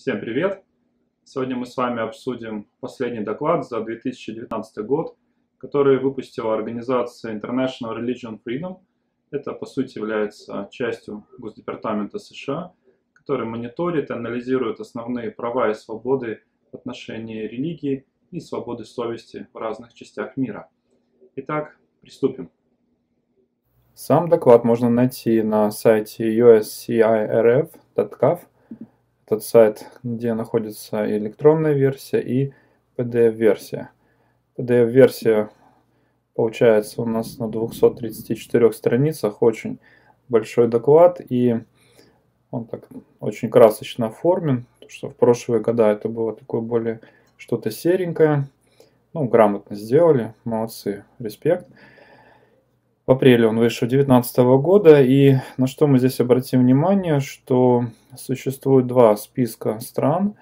Всем привет! Сегодня мы с вами обсудим последний доклад за 2019 год, который выпустила организация International Religion Freedom. Это, по сути, является частью Госдепартамента США, который мониторит и анализирует основные права и свободы в отношении религии и свободы совести в разных частях мира. Итак, приступим. Сам доклад можно найти на сайте uscirf.gov. Этот сайт, где находится электронная версия и PDF-версия. PDF-версия получается у нас на 234 страницах. Очень большой доклад и он так очень красочно оформлен, что в прошлые года это было такое более что-то серенькое. Ну, грамотно сделали, молодцы, респект. В апреле он вышел 2019 года, и на что мы здесь обратим внимание, что существует два списка стран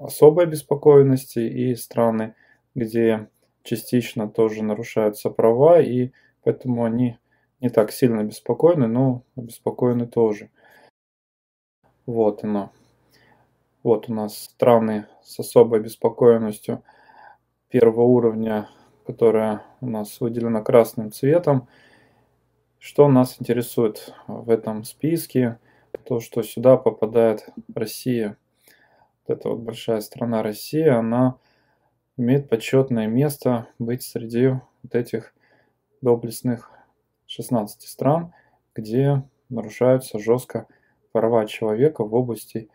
особой обеспокоенности и страны, где частично тоже нарушаются права, и поэтому они не так сильно обеспокоены, но обеспокоены тоже. Вот оно. Вот у нас страны с особой обеспокоенностью первого уровня которая у нас выделена красным цветом. Что нас интересует в этом списке? То, что сюда попадает Россия. Вот эта вот большая страна Россия, она имеет почетное место быть среди вот этих доблестных 16 стран, где нарушаются жестко права человека в области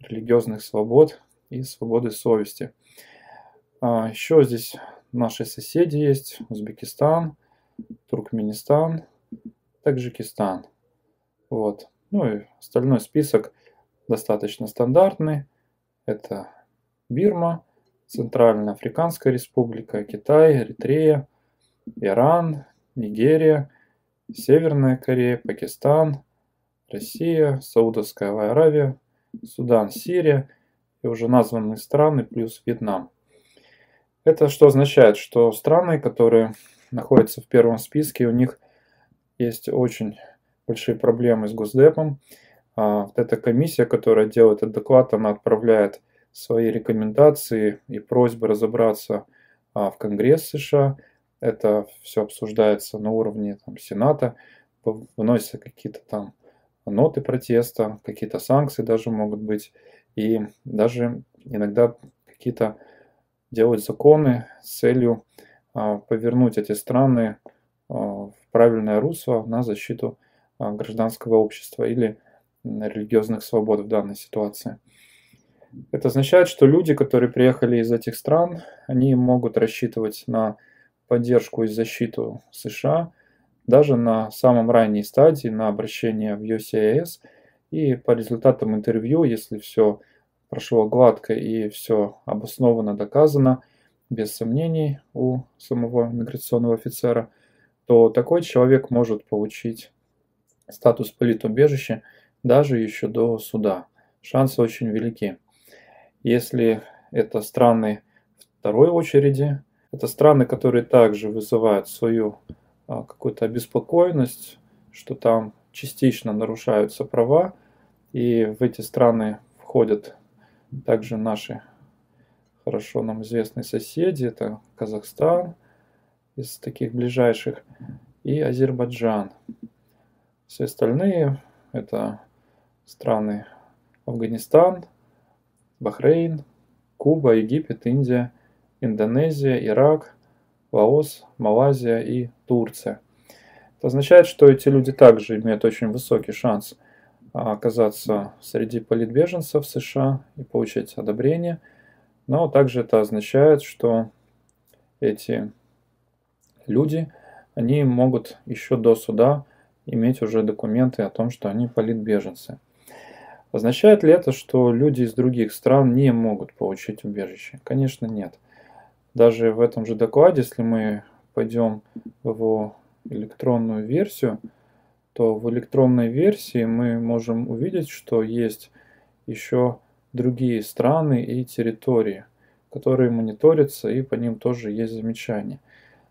религиозных свобод и свободы совести. А еще здесь Наши соседи есть Узбекистан, Туркменистан, Таджикистан. Вот. Ну и остальной список достаточно стандартный. Это Бирма, Центральная Африканская Республика, Китай, Эритрея, Иран, Нигерия, Северная Корея, Пакистан, Россия, Саудовская Аравия, Судан, Сирия и уже названные страны плюс Вьетнам. Это что означает? Что страны, которые находятся в первом списке, у них есть очень большие проблемы с Госдепом. А вот эта комиссия, которая делает этот доклад, она отправляет свои рекомендации и просьбы разобраться а, в Конгресс США. Это все обсуждается на уровне там, Сената, вносятся какие-то там ноты протеста, какие-то санкции даже могут быть, и даже иногда какие-то делать законы с целью а, повернуть эти страны а, в правильное русло на защиту а, гражданского общества или религиозных свобод в данной ситуации. Это означает, что люди, которые приехали из этих стран, они могут рассчитывать на поддержку и защиту США даже на самом ранней стадии, на обращение в USAIS. И по результатам интервью, если все прошло гладко и все обоснованно доказано, без сомнений у самого миграционного офицера, то такой человек может получить статус политубежища даже еще до суда. Шансы очень велики. Если это страны второй очереди, это страны, которые также вызывают свою а, какую-то обеспокоенность, что там частично нарушаются права, и в эти страны входят также наши хорошо нам известные соседи, это Казахстан из таких ближайших и Азербайджан. Все остальные это страны Афганистан, Бахрейн, Куба, Египет, Индия, Индонезия, Ирак, Лаос, Малайзия и Турция. Это означает, что эти люди также имеют очень высокий шанс – оказаться среди политбеженцев США и получить одобрение. Но также это означает, что эти люди, они могут еще до суда иметь уже документы о том, что они политбеженцы. Означает ли это, что люди из других стран не могут получить убежище? Конечно, нет. Даже в этом же докладе, если мы пойдем в его электронную версию, то в электронной версии мы можем увидеть, что есть еще другие страны и территории, которые мониторятся, и по ним тоже есть замечания.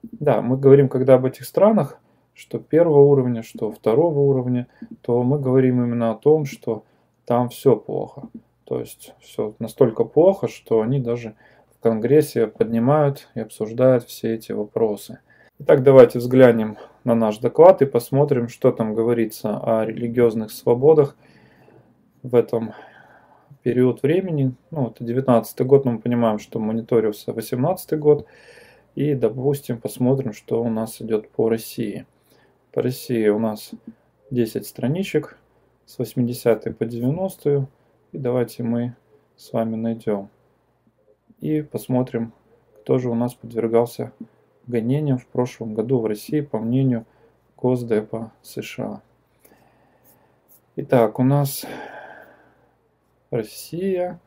Да, мы говорим, когда об этих странах, что первого уровня, что второго уровня, то мы говорим именно о том, что там все плохо. То есть все настолько плохо, что они даже в Конгрессе поднимают и обсуждают все эти вопросы. Итак, давайте взглянем на наш доклад и посмотрим, что там говорится о религиозных свободах в этом период времени. Ну, это 19 год, но мы понимаем, что мониторился 18 год. И, допустим, посмотрим, что у нас идет по России. По России у нас 10 страничек с 80 по 90. И давайте мы с вами найдем. И посмотрим, кто же у нас подвергался гонениям в прошлом году в России, по мнению Госдепа США. Итак, у нас Россия.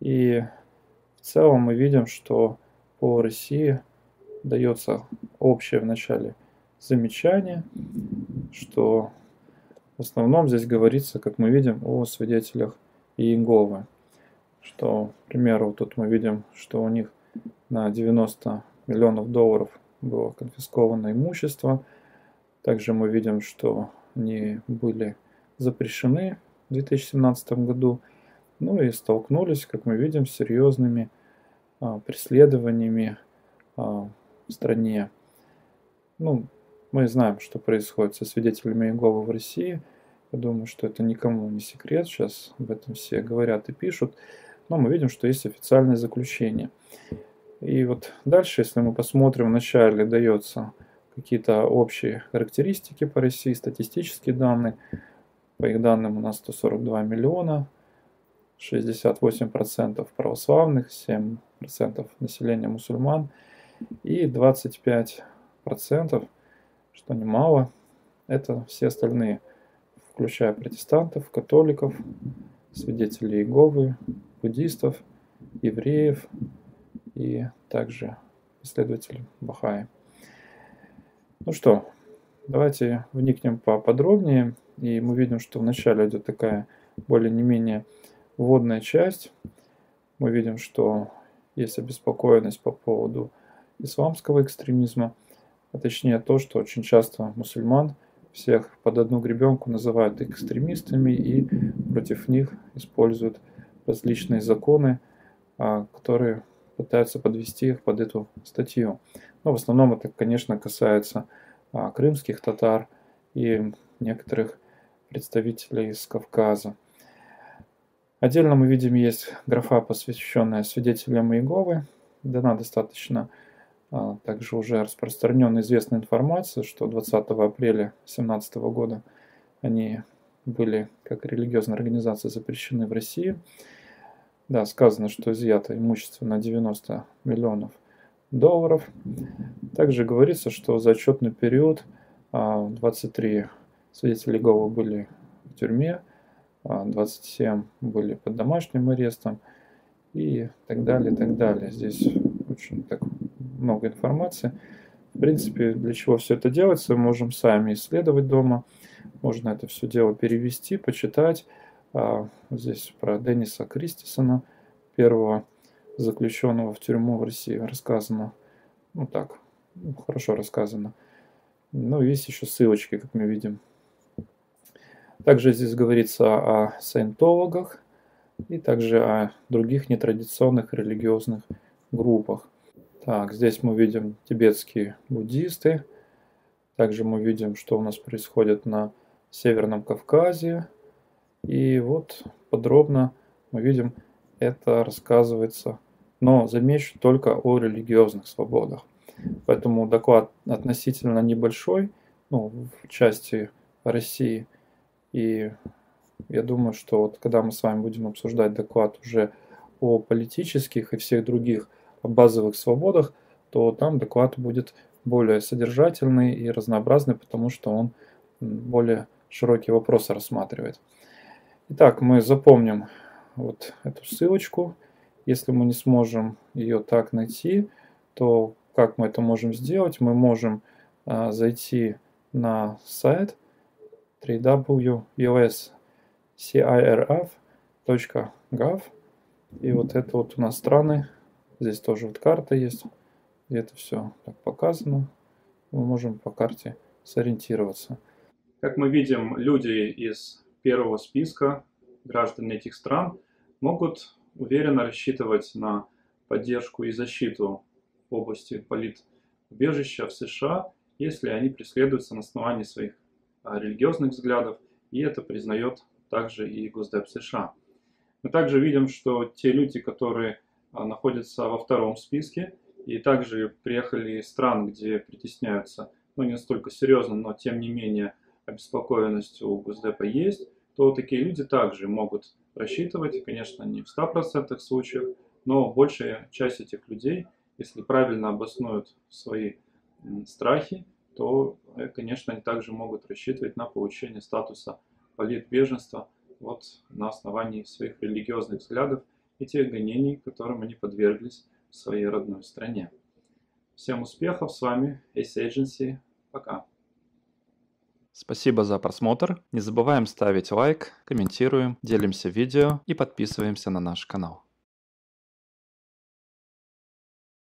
И в целом мы видим, что по России дается общее в начале замечание, что в основном здесь говорится, как мы видим, о свидетелях Иеговы. Что, к примеру, тут мы видим, что у них на 90 миллионов долларов было конфисковано имущество. Также мы видим, что они были запрещены в 2017 году. Ну и столкнулись, как мы видим, с серьезными а, преследованиями а, в стране. Ну, мы знаем, что происходит со свидетелями Иеговы в России. Я думаю, что это никому не секрет. Сейчас об этом все говорят и пишут. Но мы видим, что есть официальное заключение. И вот дальше, если мы посмотрим, вначале дается какие-то общие характеристики по России, статистические данные. По их данным у нас 142 миллиона 68% православных, 7% населения мусульман и 25%, что немало, это все остальные, включая протестантов, католиков, свидетелей Иеговы, буддистов, евреев и также последователей Бахаи. Ну что, давайте вникнем поподробнее, и мы видим, что вначале идет такая более не менее вводная часть. Мы видим, что есть обеспокоенность по поводу исламского экстремизма, а точнее то, что очень часто мусульман всех под одну гребенку называют экстремистами и против них используют различные законы, а, которые пытаются подвести их под эту статью. Но в основном это, конечно, касается а, крымских татар и некоторых представителей из Кавказа. Отдельно мы видим есть графа, посвященная свидетелям Иеговы. Дана достаточно а, также уже распространенная известная информация, что 20 апреля 2017 года они были как религиозная организация запрещены в России. Да, сказано, что изъято имущество на 90 миллионов долларов. Также говорится, что за отчетный период 23 а, свидетели Иеговы были в тюрьме, 27 а, были под домашним арестом и так далее, так далее. Здесь очень так много информации. В принципе, для чего все это делается, мы можем сами исследовать дома. Можно это все дело перевести, почитать. А, здесь про Денниса Кристисона, первого заключенного в тюрьму в России, рассказано. Ну так, хорошо рассказано. Ну, есть еще ссылочки, как мы видим. Также здесь говорится о саентологах и также о других нетрадиционных религиозных группах. Так, здесь мы видим тибетские буддисты. Также мы видим, что у нас происходит на Северном Кавказе. И вот подробно мы видим, это рассказывается, но замечу только о религиозных свободах. Поэтому доклад относительно небольшой, ну, в части России – и я думаю, что вот когда мы с вами будем обсуждать доклад уже о политических и всех других базовых свободах, то там доклад будет более содержательный и разнообразный, потому что он более широкие вопросы рассматривает. Итак, мы запомним вот эту ссылочку. Если мы не сможем ее так найти, то как мы это можем сделать? Мы можем а, зайти на сайт www.uscirf.gov. И вот это вот у нас страны. Здесь тоже вот карта есть, где это все так показано. Мы можем по карте сориентироваться. Как мы видим, люди из первого списка граждан этих стран могут уверенно рассчитывать на поддержку и защиту в области политубежища в США, если они преследуются на основании своих а, религиозных взглядов, и это признает также и Госдеп США. Мы также видим, что те люди, которые а, находятся во втором списке и также приехали из стран, где притесняются, ну не настолько серьезно, но тем не менее обеспокоенность у Госдепа есть, то такие люди также могут рассчитывать, конечно, не в 100% случаев, но большая часть этих людей, если правильно обоснуют свои страхи, то, э, конечно, они также могут рассчитывать на получение статуса политбеженства вот, на основании своих религиозных взглядов и тех гонений, которым они подверглись в своей родной стране. Всем успехов, с вами Ace Agency, пока. Спасибо за просмотр. Не забываем ставить лайк, комментируем, делимся видео и подписываемся на наш канал.